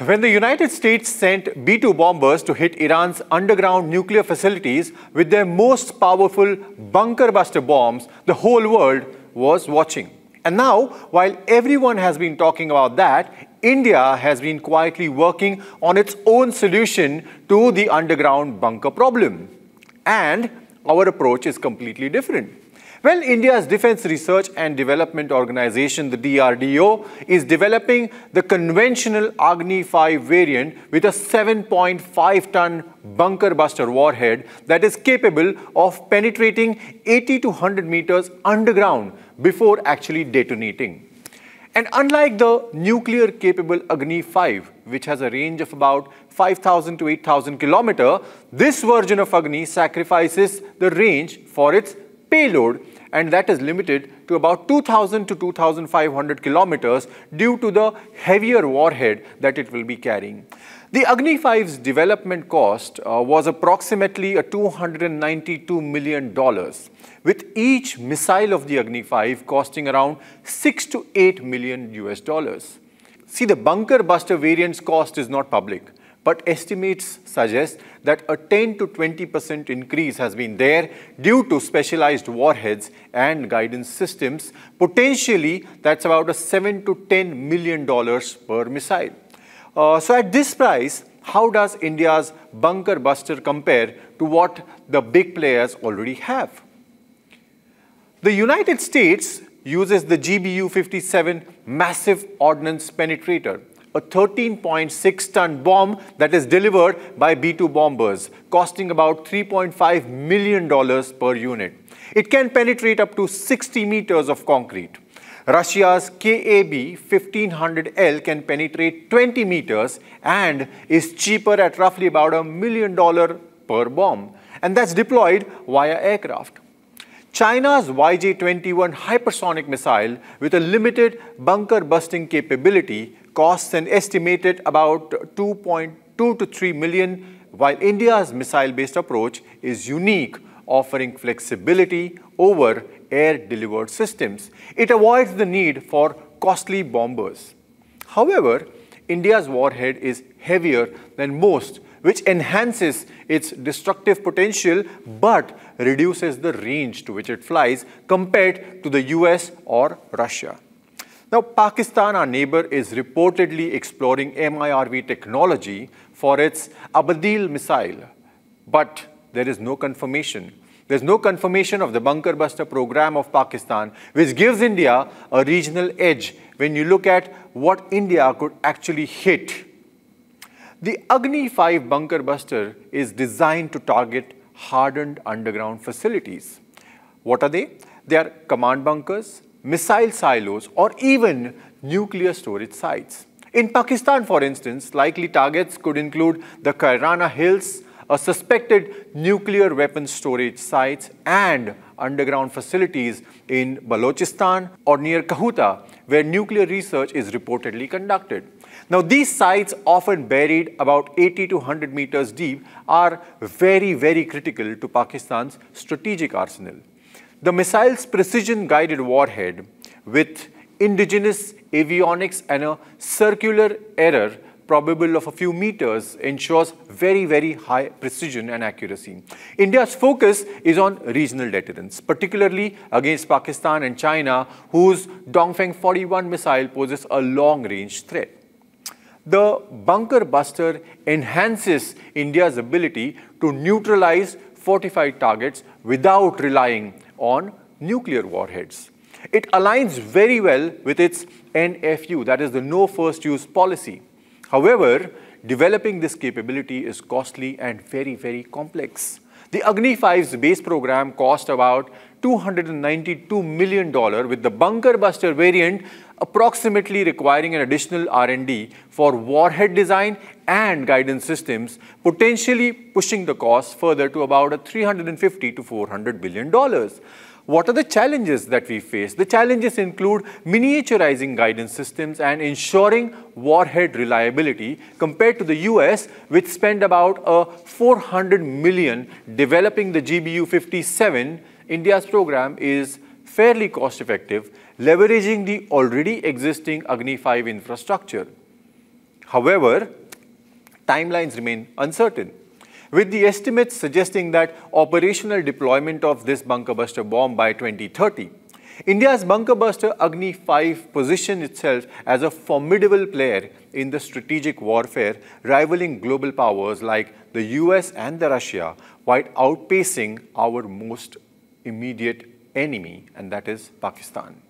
When the United States sent B-2 bombers to hit Iran's underground nuclear facilities with their most powerful bunker buster bombs, the whole world was watching. And now, while everyone has been talking about that, India has been quietly working on its own solution to the underground bunker problem. And our approach is completely different. Well, India's Defense Research and Development Organization, the DRDO, is developing the conventional Agni 5 variant with a 7.5-ton bunker buster warhead that is capable of penetrating 80 to 100 meters underground before actually detonating. And unlike the nuclear-capable Agni 5, which has a range of about 5,000 to 8,000 kilometer, this version of Agni sacrifices the range for its payload and that is limited to about 2000 to 2500 kilometers due to the heavier warhead that it will be carrying. The Agni 5's development cost uh, was approximately a $292 million, with each missile of the Agni 5 costing around 6 to 8 million US dollars. See, the bunker buster variant's cost is not public but estimates suggest that a 10 to 20% increase has been there due to specialized warheads and guidance systems. Potentially, that's about a 7 to 10 million dollars per missile. Uh, so at this price, how does India's bunker buster compare to what the big players already have? The United States uses the GBU-57 massive ordnance penetrator a 13.6 ton bomb that is delivered by B-2 bombers, costing about $3.5 million per unit. It can penetrate up to 60 meters of concrete. Russia's KAB-1500L can penetrate 20 meters and is cheaper at roughly about a million dollar per bomb. And that's deployed via aircraft. China's YJ-21 hypersonic missile with a limited bunker busting capability costs an estimated about 2.2 to 3 million, while India's missile-based approach is unique, offering flexibility over air-delivered systems. It avoids the need for costly bombers. However, India's warhead is heavier than most, which enhances its destructive potential but reduces the range to which it flies compared to the US or Russia. Now, Pakistan, our neighbor, is reportedly exploring MIRV technology for its Abadir missile, but there is no confirmation. There's no confirmation of the bunker buster program of Pakistan, which gives India a regional edge when you look at what India could actually hit. The Agni 5 bunker buster is designed to target hardened underground facilities. What are they? They are command bunkers, missile silos, or even nuclear storage sites. In Pakistan, for instance, likely targets could include the Kirana Hills, a suspected nuclear weapons storage sites, and underground facilities in Balochistan or near Kahuta, where nuclear research is reportedly conducted. Now, these sites, often buried about 80 to 100 meters deep, are very, very critical to Pakistan's strategic arsenal. The missile's precision-guided warhead with indigenous avionics and a circular error probable of a few meters ensures very, very high precision and accuracy. India's focus is on regional deterrence, particularly against Pakistan and China, whose Dongfeng 41 missile poses a long-range threat. The bunker buster enhances India's ability to neutralize fortified targets without relying on nuclear warheads. It aligns very well with its NFU, that is the no first use policy. However, developing this capability is costly and very, very complex. The Agni 5's base program cost about $292 million with the bunker buster variant approximately requiring an additional R&D for warhead design and guidance systems, potentially pushing the cost further to about a 350 to 400 billion dollars. What are the challenges that we face? The challenges include miniaturizing guidance systems and ensuring warhead reliability compared to the US, which spent about uh, a 400 million developing the GBU-57. India's program is fairly cost effective, leveraging the already existing Agni 5 infrastructure. However, timelines remain uncertain with the estimates suggesting that operational deployment of this bunker buster bomb by 2030. India's bunker buster Agni 5 positioned itself as a formidable player in the strategic warfare, rivaling global powers like the US and the Russia, while outpacing our most immediate enemy, and that is Pakistan.